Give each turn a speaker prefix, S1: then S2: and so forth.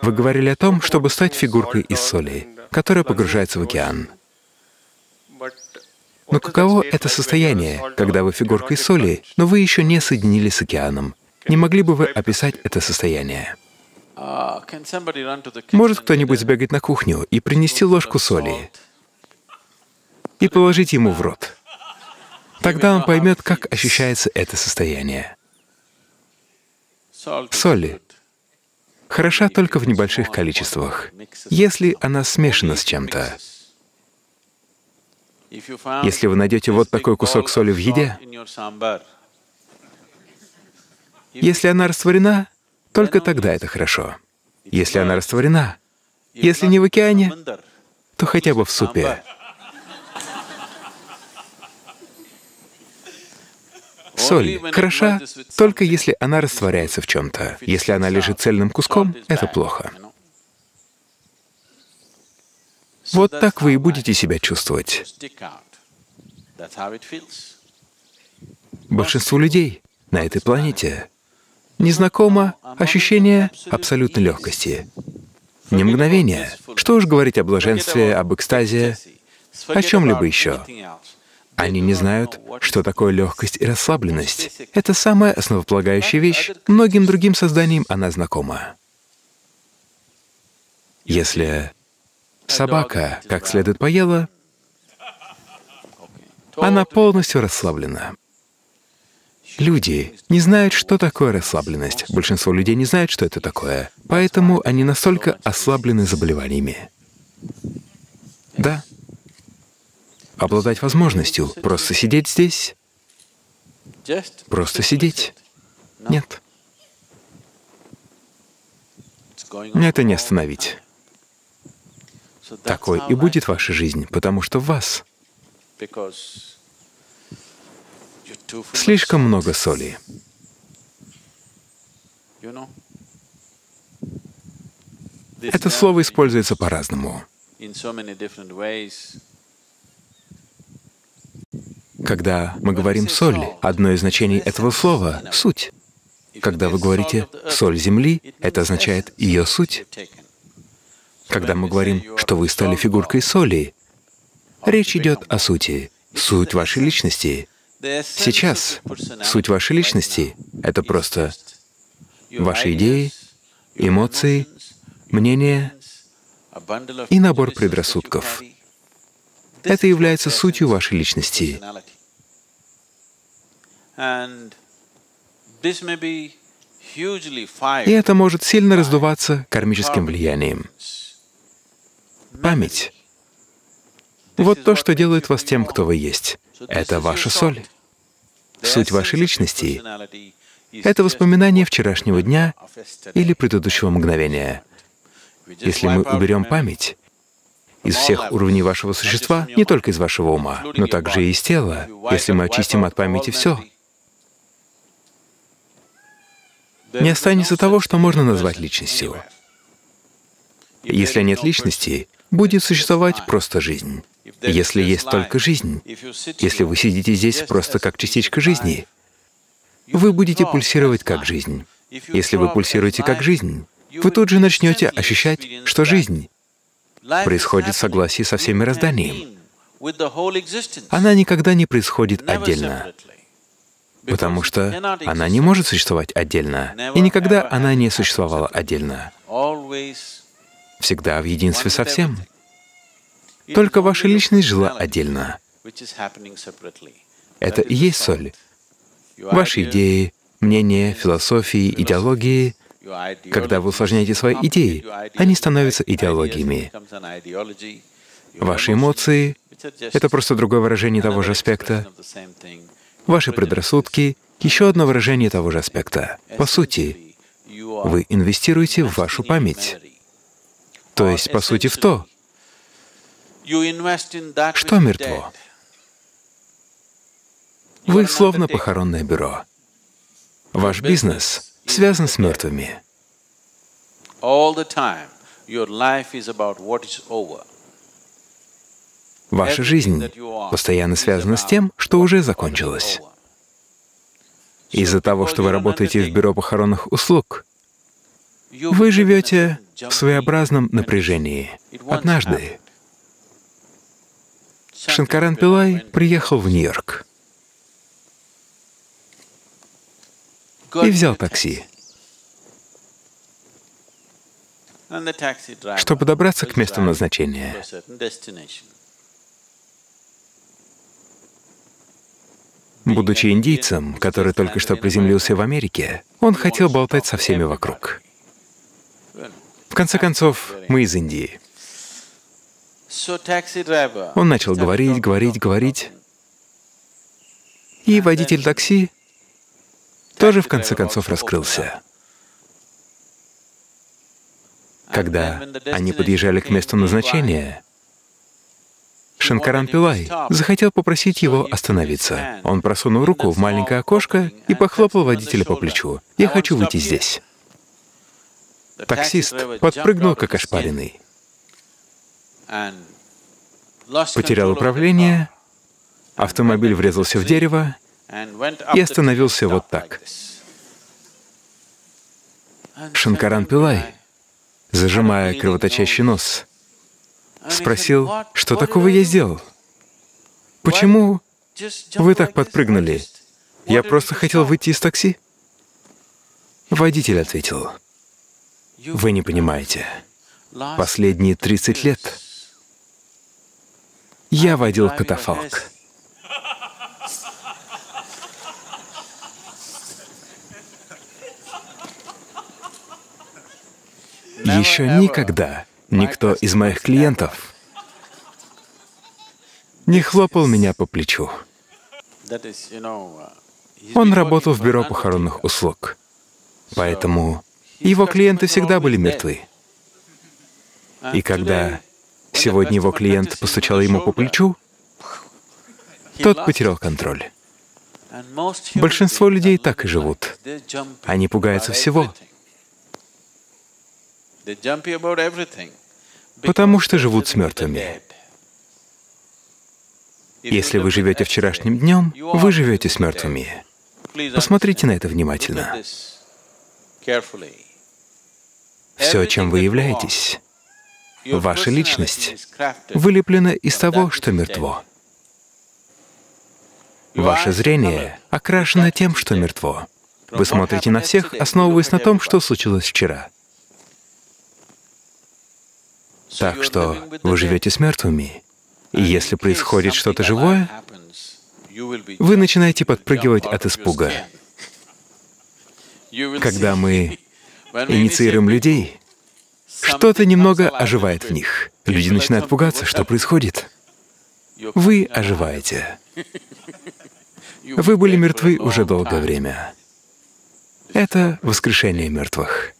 S1: Вы говорили о том, чтобы стать фигуркой из соли, которая погружается в океан. Но каково это состояние, когда вы фигурка из соли, но вы еще не соединились с океаном? Не могли бы вы описать это состояние? Может кто-нибудь сбегать на кухню и принести ложку соли и положить ему в рот? Тогда он поймет, как ощущается это состояние. Соль хороша только в небольших количествах, если она смешана с чем-то. Если вы найдете вот такой кусок соли в еде, если она растворена, только тогда это хорошо. Если она растворена, если не в океане, то хотя бы в супе. Соль хороша только если она растворяется в чем-то. Если она лежит цельным куском, это плохо. Вот так вы и будете себя чувствовать. Большинству людей на этой планете незнакомо ощущение абсолютной легкости. Не мгновение. Что уж говорить о блаженстве, об экстазе, о чем-либо еще. Они не знают, что такое легкость и расслабленность. Это самая основополагающая вещь. Многим другим созданиям она знакома. Если собака как следует поела, она полностью расслаблена. Люди не знают, что такое расслабленность. Большинство людей не знают, что это такое. Поэтому они настолько ослаблены заболеваниями. Да. Обладать возможностью просто сидеть здесь, просто сидеть. Нет. Это не остановить. Такой и будет ваша жизнь, потому что в вас Слишком много соли. Это слово используется по-разному. Когда мы говорим «соль», одно из значений этого слова — суть. Когда вы говорите «соль земли», это означает ее суть. Когда мы говорим, что вы стали фигуркой соли, речь идет о сути, суть вашей личности — Сейчас суть вашей личности — это просто ваши идеи, эмоции, мнения и набор предрассудков. Это является сутью вашей личности. И это может сильно раздуваться кармическим влиянием. Память — вот то, что делает вас тем, кто вы есть. Это ваша соль. Суть вашей личности — это воспоминание вчерашнего дня или предыдущего мгновения. Если мы уберем память из всех уровней вашего существа, не только из вашего ума, но также и из тела, если мы очистим от памяти все, не останется того, что можно назвать личностью. Если нет личности, будет существовать просто жизнь. Если есть только жизнь, если вы сидите здесь просто как частичка жизни, вы будете пульсировать как жизнь. Если вы пульсируете как жизнь, вы тут же начнете ощущать, что жизнь происходит в согласии со всем мирозданием. Она никогда не происходит отдельно, потому что она не может существовать отдельно, и никогда она не существовала отдельно. Всегда в единстве со всем. Только ваша личность жила отдельно. Это и есть соль. Ваши идеи, мнения, философии, идеологии, когда вы усложняете свои идеи, они становятся идеологиями. Ваши эмоции — это просто другое выражение того же аспекта. Ваши предрассудки — еще одно выражение того же аспекта. По сути, вы инвестируете в вашу память, то есть, по сути, в то, что мертво? Вы словно похоронное бюро. Ваш бизнес связан с мертвыми. Ваша жизнь постоянно связана с тем, что уже закончилось. Из-за того, что вы работаете в бюро похоронных услуг, вы живете в своеобразном напряжении. Однажды Шанкаран Пилай приехал в Нью-Йорк и взял такси. чтобы добраться к месту назначения. Будучи индийцем, который только что приземлился в Америке, он хотел болтать со всеми вокруг. В конце концов, мы из Индии. Он начал говорить, говорить, говорить. И водитель такси тоже в конце концов раскрылся. Когда они подъезжали к месту назначения, Шанкаран Пилай захотел попросить его остановиться. Он просунул руку в маленькое окошко и похлопал водителя по плечу. «Я хочу выйти здесь». Таксист подпрыгнул, как ошпаренный. Потерял управление, автомобиль врезался в дерево и остановился вот так. Шанкаран Пилай зажимая кровоточащий нос, спросил, что такого я сделал? Почему вы так подпрыгнули? Я просто хотел выйти из такси. Водитель ответил, вы не понимаете. Последние 30 лет я водил катафалк. Еще никогда никто из моих клиентов не хлопал меня по плечу. Он работал в бюро похоронных услуг, поэтому его клиенты всегда были мертвы. И когда сегодня его клиент постучал ему по плечу, тот потерял контроль. Большинство людей так и живут. Они пугаются всего, потому что живут с мертвыми. Если вы живете вчерашним днем, вы живете с мертвыми. Посмотрите на это внимательно. Все, чем вы являетесь, ваша личность, вылеплена из того, что мертво. Ваше зрение окрашено тем, что мертво. Вы смотрите на всех, основываясь на том, что случилось вчера. Так что вы живете с мертвыми, и если происходит что-то живое, вы начинаете подпрыгивать от испуга. Когда мы инициируем людей, что-то немного оживает в них. Люди начинают пугаться, что происходит. Вы оживаете. Вы были мертвы уже долгое время. Это воскрешение мертвых.